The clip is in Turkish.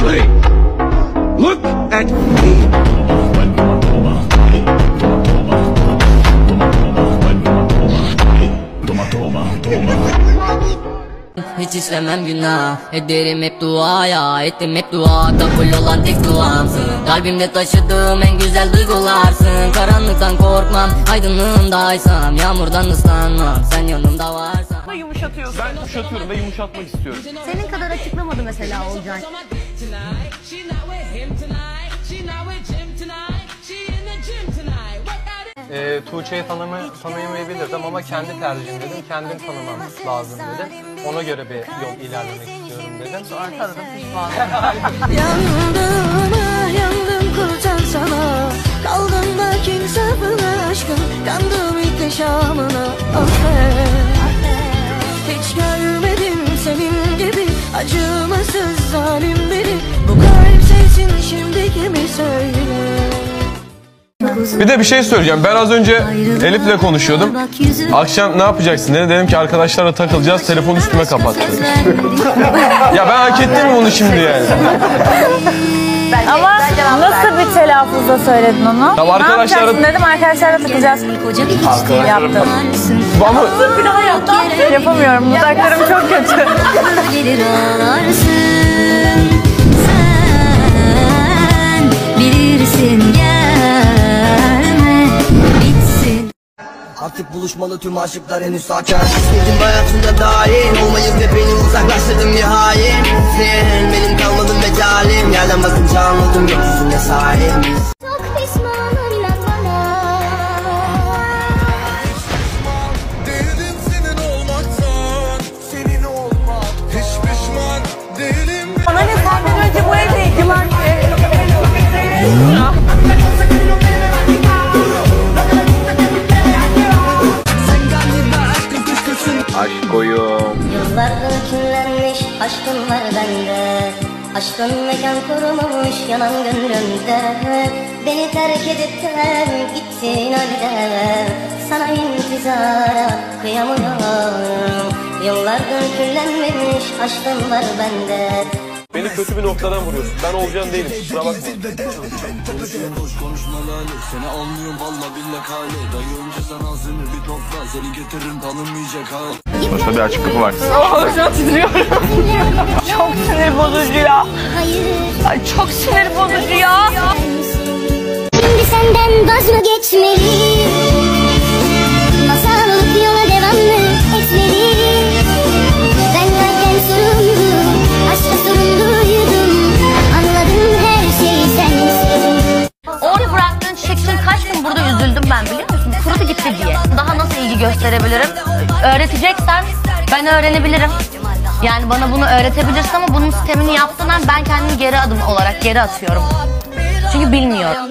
Seriously. Look at me. Hiç istemem günah Ederim hep duaya Ettim hep dua Kabul olan tek duamsın Kalbimde taşıdığım en güzel duygularsın Karanlıktan korkmam Aydınlığındaysam Yağmurdan ıslanmam Sen yanımda varsan yumuşatıyorsun. Ben yumuşatıyorum ve yumuşatmak istiyorum. Senin kadar açıklamadı mesela Olcay. Ee, Tuğçe'yi tanımı, tanıyamayabilirdim ama kendi tercihim dedim. Kendim tanımam lazım dedim. Ona göre bir yol ilerlemek istiyorum dedim. Arkada pişman. Yandım ah yandım kurtar sana. Kaldım da kimse bana aşkın. Kandım ihtişamına. Affet Hiç görmedim senin Acımasız zalim biri Bu kalp sensin şimdi kimi söyle Bir de bir şey söyleyeceğim. Ben az önce Elif'le konuşuyordum. Akşam ne yapacaksın dedi. Dedim ki arkadaşlarla takılacağız. Telefonu üstüme kapat dedi. Ya ben hak ettim mi bunu şimdi yani? Ama nasıl telaffuzla söyledin onu? Tamam, Ne arkadaşlar- yapacaksın dedim arkadaşlarla takacağız. Yaptım. Ama Bir daha yaptım. Yapamıyorum. Dudaklarım çok kötü. Gelir ağlarsın Sen bilirsin gelme bitsin Artık buluşmalı tüm aşıklar henüz sakin İstedim hayatımda dahil Olmayıp ve beni uzaklaştırdın bir hain Sen benim kalmadın mecalim Yerden bakınca anladım gökyüzüne sahip Çok pişmanım inan bana. Değilim senin olmaktan Senin olmak. Hiç pişman değilim. Bana ne senden önce bu evdeydim. Yıllardır kirlenmiş aşkın var bende Aşkın mekan kurumuş yanan gönlümde. Beni terk edip de gittin halde. Sana intizara kıyamıyorum. Yıllardır kirlenmemiş aşkın var bende. Beni kötü bir noktadan vuruyorsun. Ben olacağım değilim. Kusura bakma. Boş konuşmalar Seni anlıyorum valla billah hali. Dayı sen ağzını bir topla. Seni getiririm tanınmayacak hal Başka bir açıklık var. Şu an titriyorum. çok sinir bozucu ya. Hayır Ay çok sinir bozucu ya. Şimdi senden vaz mı geçmeli Masal olup yola devam mı etmeli Ben varken sorumlu Aşka sorumluydum Anladım her şey sensin Orada bıraktığın çiçek için kaç gün burada üzüldüm ben biliyor musun? Kurudu gitti diye. Daha nasıl ilgi gösterebilirim? Öğreteceksen ben öğrenebilirim. Yani bana bunu öğretebilirsin ama bunun sistemini yaptığın an ben kendimi geri adım olarak geri atıyorum. Çünkü bilmiyorum.